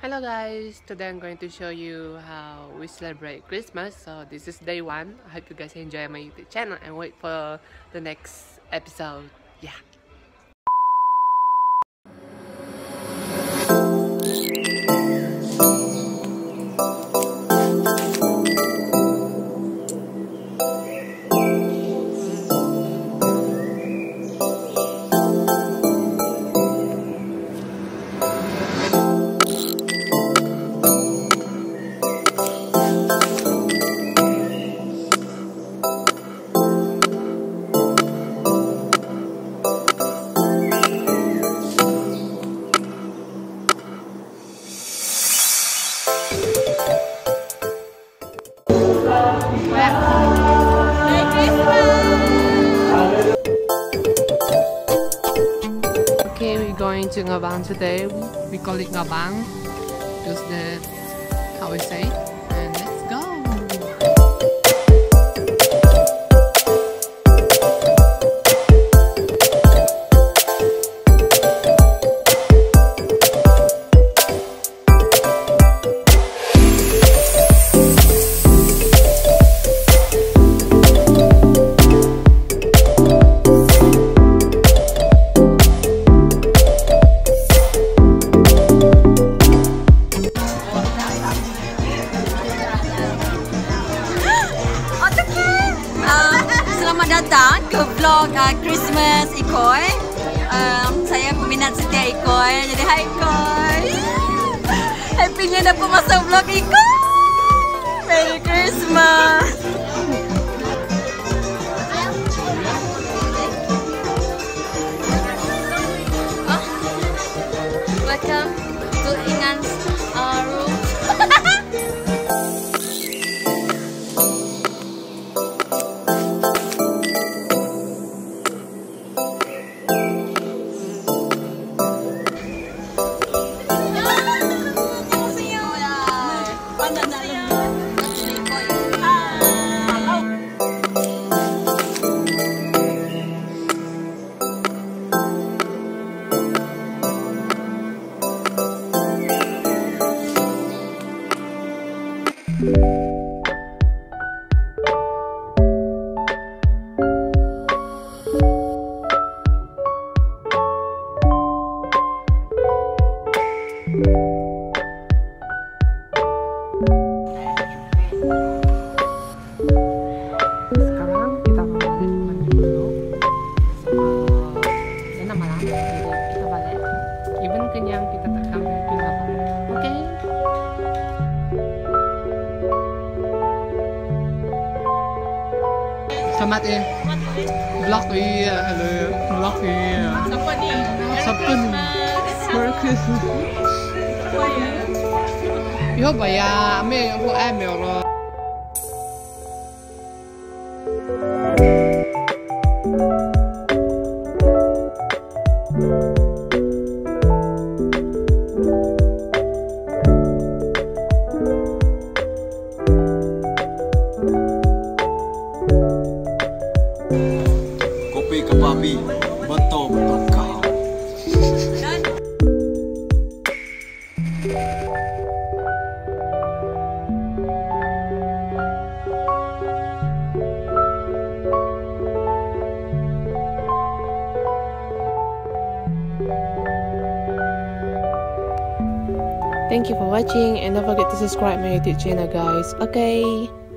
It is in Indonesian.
Hello guys, today I'm going to show you how we celebrate Christmas. So this is day one. I hope you guys enjoy my YouTube channel and wait for the next episode. Yeah. Going to Ngabang today. We call it Ngabang because that's uh, how we say. Datang ke vlog uh, Christmas Ikoy. Um, saya peminat setia Ikoy. Jadi hai Ikoy. Happy-nya dapat masuk vlog Ikoy. Merry Christmas. Sekarang kita balik mandi dulu. Uh, enak malam, jadi kita balik. Even kenyang kita tekan Ngabang. Oke. Selamat ya. Vlog iya, halo. Vlog iya. Siapa ni? Siapa ni? Merry Christmas. Yo ya, rồi. Kopi ke papi Thank you for watching and don't forget to subscribe my YouTube channel guys. Okay.